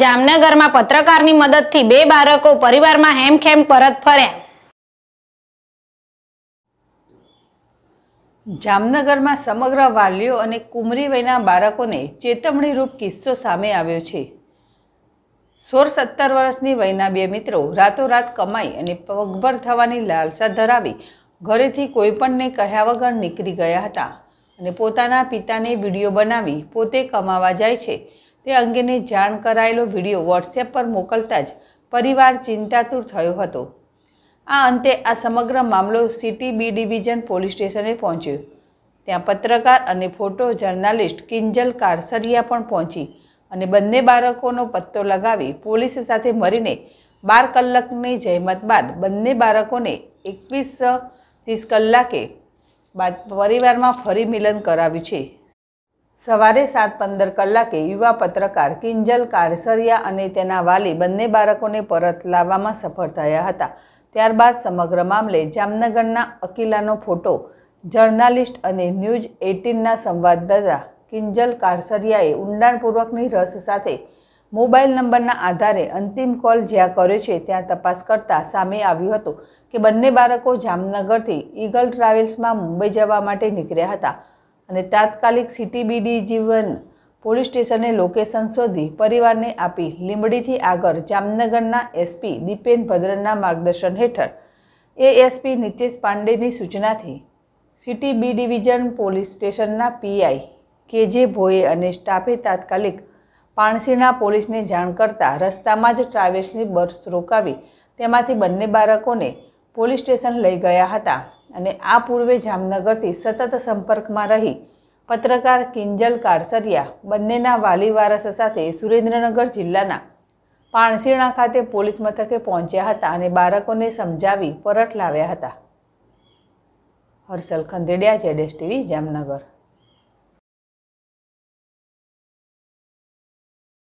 જામનગરમાં પત્રકારની મદદથી બે બાળકો પરિવારમાં હેમખેમ પરત ફર્યા. જામનગરમાં સમગ્ર વાલીઓ અને કુમરી વયના બાળકોને ચેતવણીરૂપ કિસ્સો સામે આવ્યો છે. સોળ સત્તર વર્ષની વયના બે મિત્રો રાતોરાત કમાઈ અને પગભર થવાની લાલસા ધરાવી ઘરેથી કોઈપણને કહ્યા વગર નીકળી ગયા હતા અને પોતાના પિતાને વીડિયો બનાવી પોતે કમાવા જાય છે. તે અંગેની જાણ કરાયેલો વીડિયો વોટ્સએપ પર મોકલતા જ પરિવાર ચિંતાતુર થયો હતો. આ અંતે આ સમગ્ર મામલો સિટી બી ડિવિઝન પોલીસ સ્ટેશને પહોંચ્યો. ત્યાં પત્રકાર અને ફોટો જર્નાલિસ્ટ કિંજલ કારસરિયા પણ પહોંચી અને બંને બાળકોનો પત્તો લગાવી પોલીસ સાથે મળીને બાર કલાકની જહેમત બાદ બંને બાળકોને એકવીસ ત્રીસ કલાકે બાદ પરિવારમાં ફરી મિલન કરાવ્યું છે. સવારે સાત પંદર કલાકે યુવા પત્રકાર કિંજલ કારસરિયા અને તેના વાલી બંને બાળકોને પરત લાવવામાં સફળ થયા હતા. ત્યારબાદ સમગ્ર મામલે જામનગરના અકીલાનો ફોટો, જર્નાલિસ્ટ અને ન્યૂઝ એઇટીનના સંવાદદાતા કિંજલ કારસરિયાએ ઊંડાણપૂર્વકની રસ સાથે મોબાઈલ નંબરના આધારે અંતિમ કોલ જ્યાં કર્યો છે ત્યાં તપાસ કરતાં સામે આવ્યું હતું કે બંને બાળકો જામનગરથી ઈગલ ટ્રાવેલ્સમાં મુંબઈ જવા માટે નીકળ્યા હતા. અને તાત્કાલિક સીટીબીડી જીવન પોલીસ સ્ટેશને લોકેશન શોધી પરિવારને આપી લીંબડીથી આગળ જામનગરના એસપી દીપેન ભદ્રના માર્ગદર્શન હેઠળ. એએસપી નિતેશ પાંડેની સૂચનાથી સિટી બી ડિવિઝન પોલીસ સ્ટેશનના પીઆઈ કે જે ભોએ અને સ્ટાફે તાત્કાલિક પાણસીના પોલીસને જાણ કરતાં રસ્તામાં જ ટ્રાવેલ્સની બસ રોકાવી. તેમાંથી બંને બાળકોને પોલીસ સ્ટેશન લઈ ગયા હતા અને આ પૂર્વે જામનગરથી સતત સંપર્કમાં રહી પત્રકાર કિંજલ કારસરિયા બંનેના વાલી વારસ સાથે સુરેન્દ્રનગર જિલ્લાના પાણસીણા ખાતે પોલીસ મથકે પહોંચ્યા હતા અને બાળકોને સમજાવી પરત લાવ્યા હતા. હર્ષલ ખંદેડિયા, જેડેશ ટીવી, જામનગર.